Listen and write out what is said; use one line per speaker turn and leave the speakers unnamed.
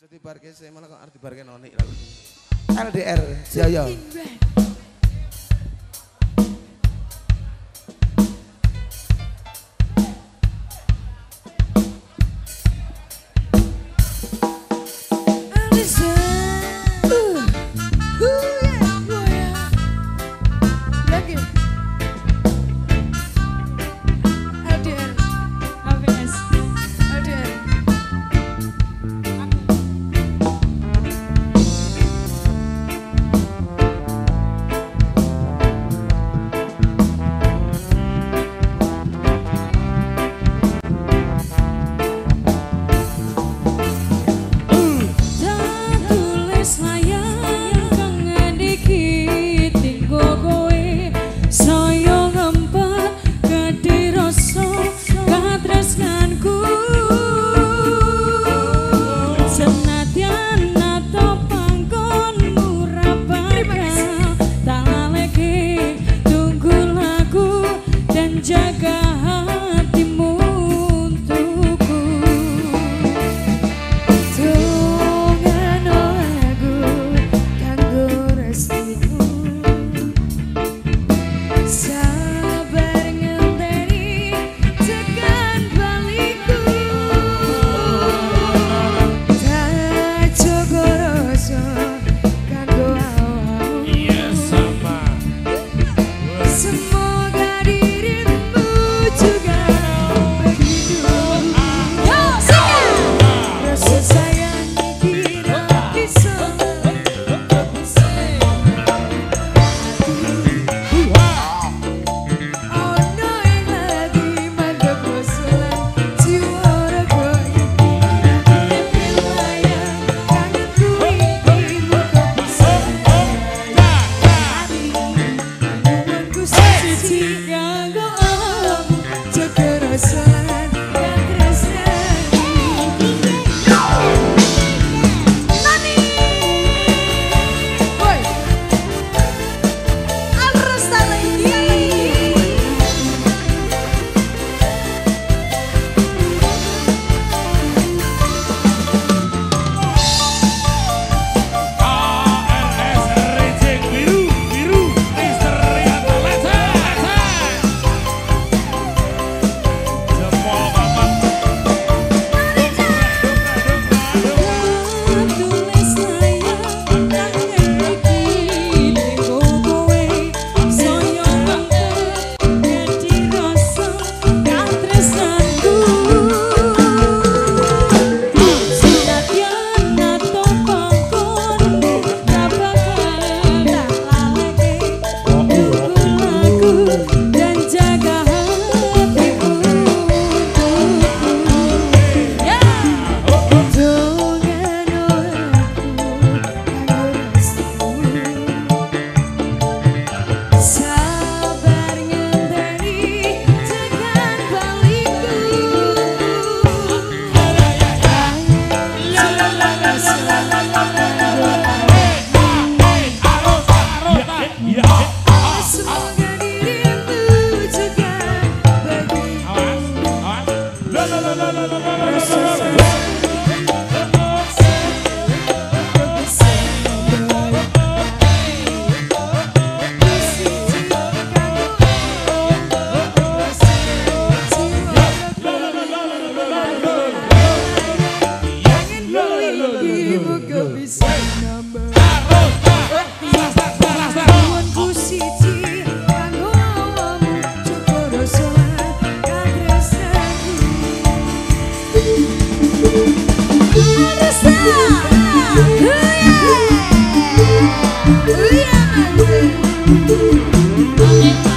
Aja dibarke sih malah kok arep dibarke nonik. LDR Jaya.
Música